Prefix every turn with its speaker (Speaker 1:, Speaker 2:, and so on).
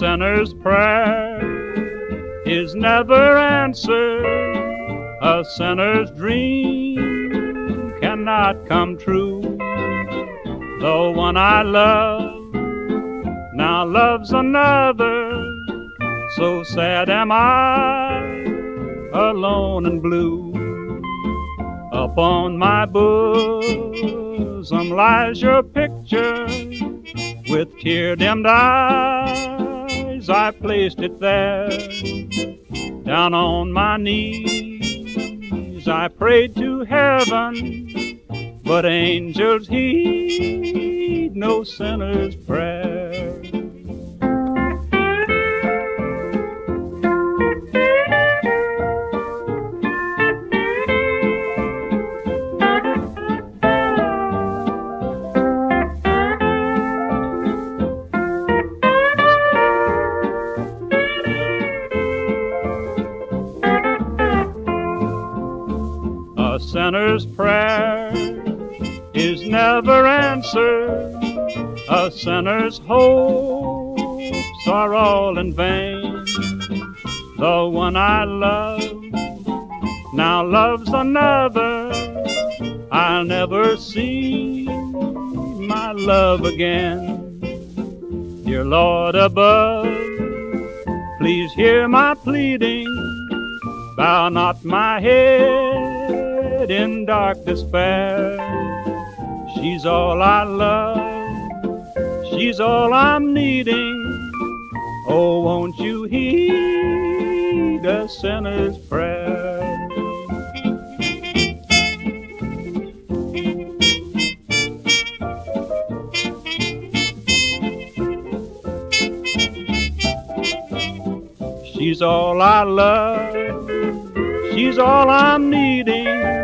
Speaker 1: sinner's prayer is never answered. A sinner's dream cannot come true. The one I love now loves another. So sad am I, alone and blue. Upon my bosom lies your picture with tear dimmed eyes. I placed it there. Down on my knees, I prayed to heaven, but angels heed no sinner's prayer. A sinner's prayer is never answered. A sinner's hopes are all in vain. The one I love now loves another. I'll never see my love again. Dear Lord above, please hear my pleading. Bow not my head in dark despair. She's all I love, she's all I'm needing. Oh, won't you heed a sinner's prayer? She's all I love, she's all I'm needing.